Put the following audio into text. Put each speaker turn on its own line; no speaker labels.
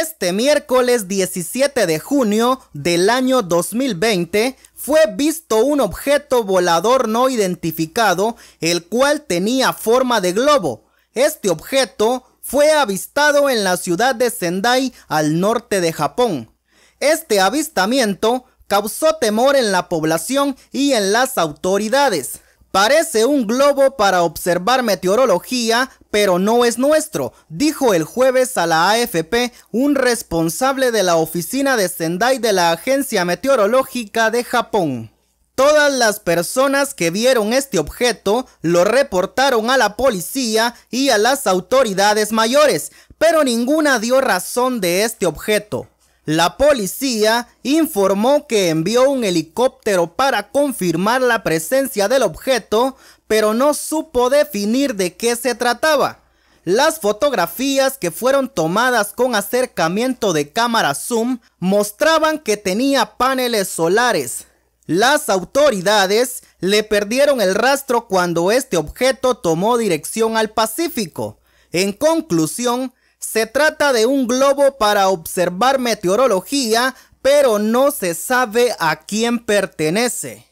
Este miércoles 17 de junio del año 2020 fue visto un objeto volador no identificado, el cual tenía forma de globo. Este objeto fue avistado en la ciudad de Sendai, al norte de Japón. Este avistamiento causó temor en la población y en las autoridades. Parece un globo para observar meteorología, pero no es nuestro, dijo el jueves a la AFP un responsable de la oficina de Sendai de la Agencia Meteorológica de Japón. Todas las personas que vieron este objeto lo reportaron a la policía y a las autoridades mayores, pero ninguna dio razón de este objeto. La policía informó que envió un helicóptero para confirmar la presencia del objeto, pero no supo definir de qué se trataba. Las fotografías que fueron tomadas con acercamiento de cámara zoom mostraban que tenía paneles solares. Las autoridades le perdieron el rastro cuando este objeto tomó dirección al Pacífico. En conclusión, se trata de un globo para observar meteorología, pero no se sabe a quién pertenece.